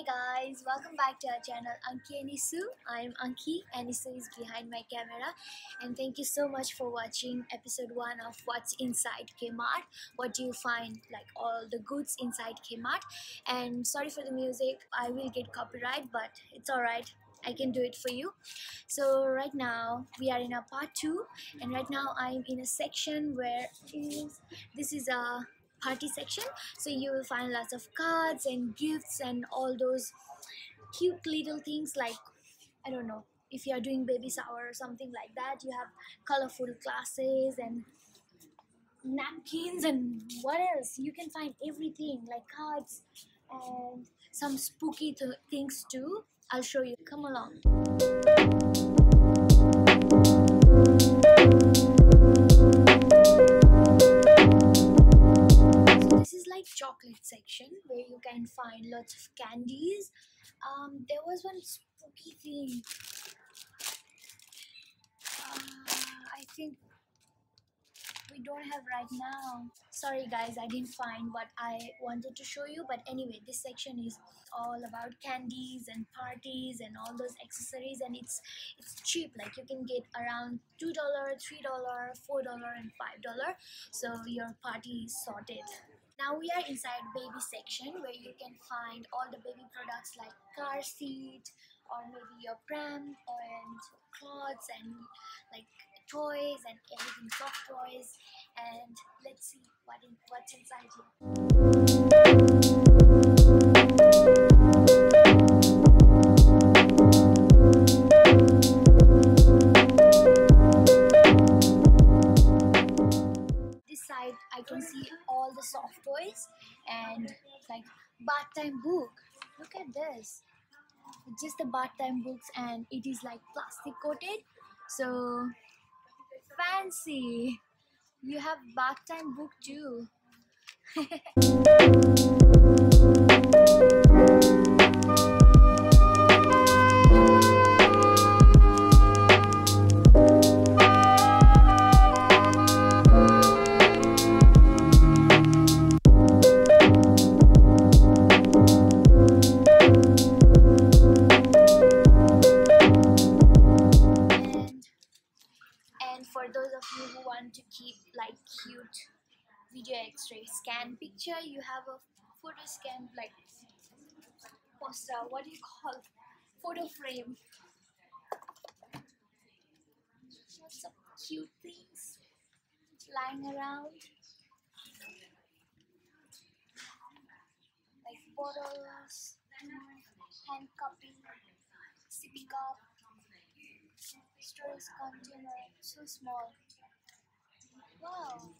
Hey guys, welcome back to our channel Anki and Ishu. I'm Anki and Ishu is behind my camera and thank you so much for watching episode 1 of What's Inside Kmart. What do you find like all the goods inside Kmart and sorry for the music, I will get copyright but it's alright. I can do it for you. So right now we are in a part 2 and right now I'm in a section where this is a party section. So you will find lots of cards and gifts and all those cute little things like i don't know if you are doing baby shower or something like that you have colorful glasses and napkins and what else? You can find everything like cards and some spooky th- things too. I'll show you. Come along chocolate section where you can find lots of candies. Um, there was one spooky thing. Uh, I think we don't have right now. Sorry guys, I didn't find what I wanted to show you. But anyway, this section is all about candies and parties and all those accessories, and it's it's cheap. Like you can get around two dollar, three dollar, four dollar, and five dollar. So your party is sorted. Now we are inside baby section where you can find all the baby products like car seat or maybe your pram and clothes and like toys and everything soft toys and let's see what in, what's inside here. All the soft toys and like bath time book. Look at this. Just the bath time books and it is like plastic coated. So fancy. You have bath time book too. and for those of you who want to keep like cute video x-ray scan picture you have a photo scan like poster what do you call photo frame. Lots of cute things lying around. Like bottles hand cupping sippy cup storage container so small. Wow.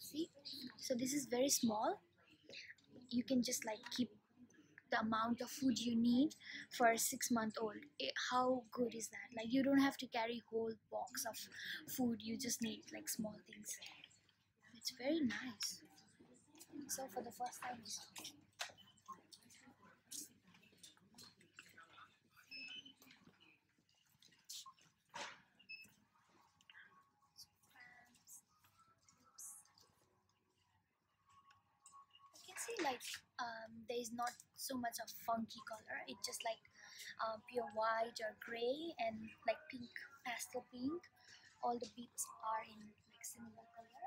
See? So this is very small. You can just like keep the amount of food you need for a six month old Eh, how good is that? Like you don't have to carry whole box of food. You just need like small things. It's very nice. So for the first time like um, there is not so much of funky color. It's just like uh, pure white or gray and like pink, pastel pink. All the beads are in like similar color.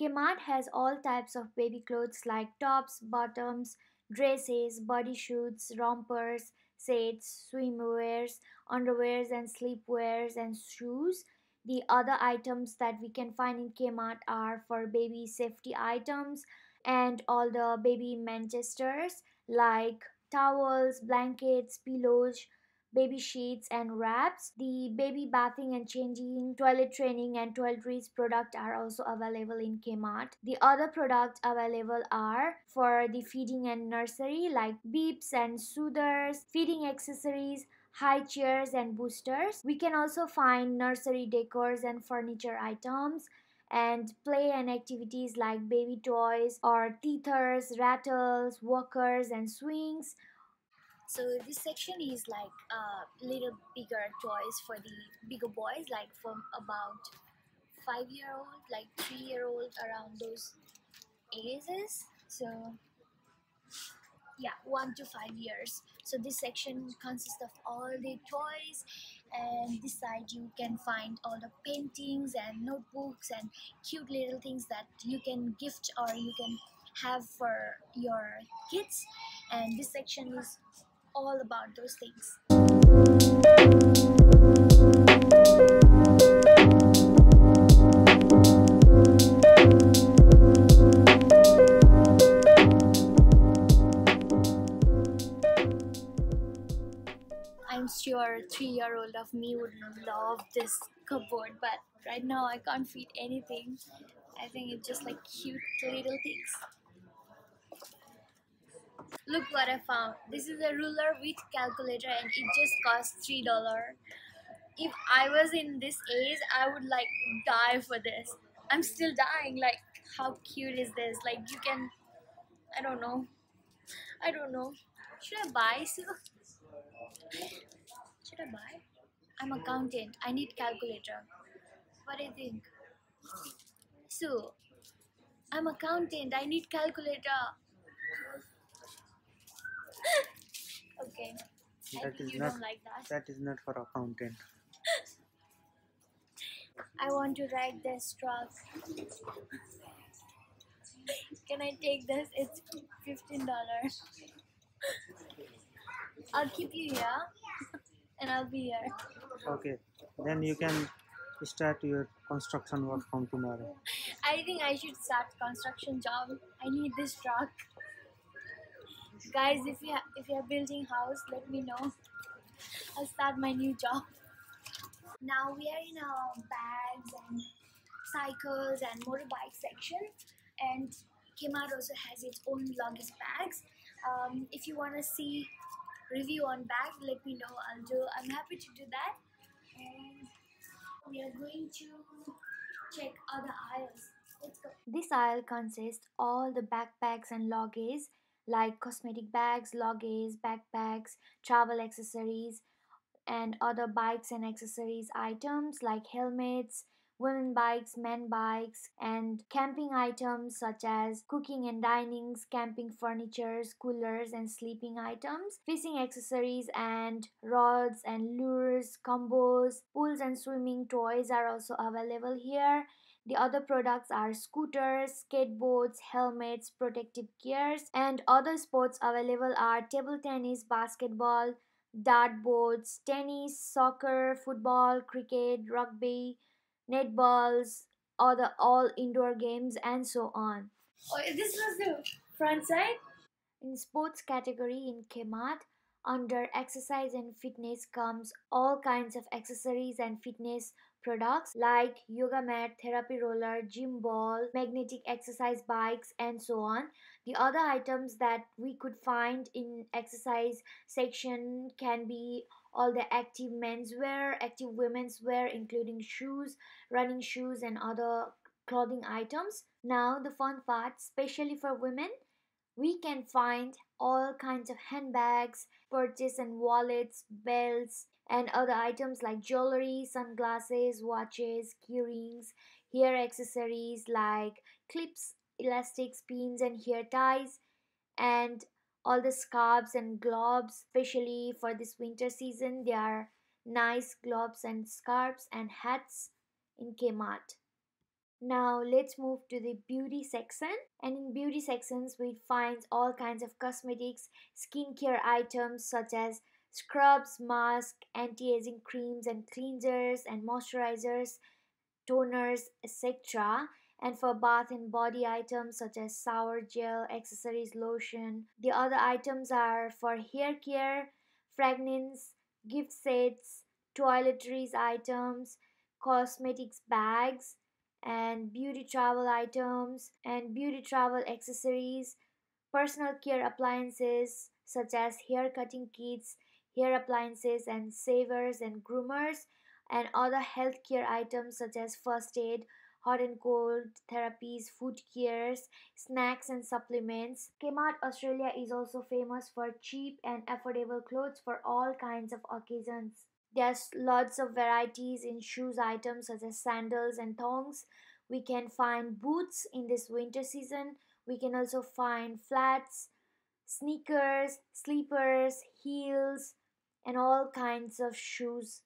Kmart has all types of baby clothes like tops, bottoms, dresses, bodysuits, rompers, sets, swimwears, underwears, and sleepwears and shoes. The other items that we can find in Kmart are for baby safety items and all the baby Manchesters like towels, blankets, pillows, baby sheets and wraps. The baby bathing and changing, toilet training and toiletries product are also available in Kmart. The other products available are for the feeding and nursery like beeps and soothers, feeding accessories, high chairs and boosters. We can also find nursery decors and furniture items and play and activities like baby toys or teethers, rattles, walkers, and swings. So this section is like a little bigger toys for the bigger boys, like from about five year old, like three year old, around those ages. So yeah one to five years. So this section consists of all the toys and this side you can find all the paintings and notebooks and cute little things that you can gift or you can have for your kids. And this section is all about those things I'm three-year-old of me would love this cupboard, but right now I can't fit anything. I think it's just like cute little things. Look what I found. This is a ruler with calculator and it just costs three dollar. If I was in this age, I would like die for this. I'm still dying. Like, how cute is this? Like, you can. I don't know. I don't know. Should I buy? Sue? Should I buy? I'm accountant. I need calculator. What do you think? Sue, I'm accountant. I need calculator. okay. Think is you not don't like that. that is not for accountant. I want to ride this truck. Can I take this? It's fifteen dollars. I'll keep you here, and I'll be here. Okay, then you can start your construction work from tomorrow. I think I should start construction job. I need this truck. Guys, if you if you are building house, let me know. I'll start my new job. Now we are in a bags and cycles and motorbike section, and Kmart also has its own luggage bags. Um, if you want to see review on bag, let me know. I'm happy to do that. And we are going to check other aisles. Let's go. This aisle consists all the backpacks and luggage like cosmetic bags, luggage, backpacks, travel accessories, and other bikes and accessories items like helmets, women bikes, men bikes, and camping items such as cooking and dinings, camping furnitures, coolers, and sleeping items, fishing accessories, and rods and lures, combos, pools, and swimming toys are also available here. The other products are scooters, skateboards, helmets, protective gears, and other sports available are table tennis, basketball, dartboards, tennis, soccer, football, cricket, rugby, netballs, other all indoor games, and so on. Oh, this was the front side. In sports category in Kmart, under exercise and fitness comes all kinds of accessories and fitness products like yoga mat, therapy roller, gym ball, magnetic exercise bikes, and so on. The other items that we could find in exercise section can be all the active menswear, active women's wear, including shoes, running shoes, and other clothing items. Now, the fun part, especially for women, we can find all kinds of handbags, purses and wallets, belts, and other items like jewelry, sunglasses, watches, keyrings, hair accessories like clips, elastics, pins, and hair ties, and all the scarves and gloves, especially for this winter season. There are nice gloves and scarves and hats in Kmart. Now let's move to the beauty section. And in beauty sections, we find all kinds of cosmetics, skincare items such as scrubs, masks, anti-aging creams and cleansers and moisturizers, toners, etc. And for bath and body items such as shower gel, accessories, lotion. The other items are for hair care, fragrance, gift sets, toiletries items, cosmetics bags, and beauty travel items and beauty travel accessories, personal care appliances such as hair cutting kits, hair appliances and savers and groomers, and other healthcare items such as first aid, hot and cold therapies, food cares, snacks and supplements. Kmart Australia is also famous for cheap and affordable clothes for all kinds of occasions. There's lots of varieties in shoes items such as sandals and thongs. We can find boots in this winter season. We can also find flats, sneakers, sleepers, heels, and all kinds of shoes.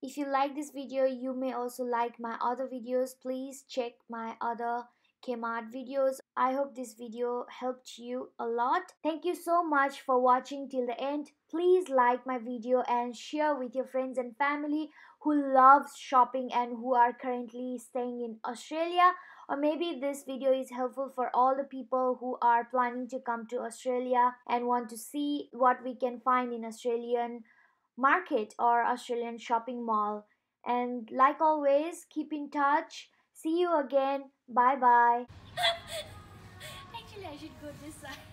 If you like this video, you may also like my other videos. Please check my other Kmart videos. I hope this video helped you a lot. Thank you so much for watching till the end. Please like my video and share with your friends and family who loves shopping and who are currently staying in Australia or maybe this video is helpful for all the people who are planning to come to Australia and want to see what we can find in Australian market or Australian shopping mall. And like always, keep in touch. See you again. Bye bye. Actually, I should go this side.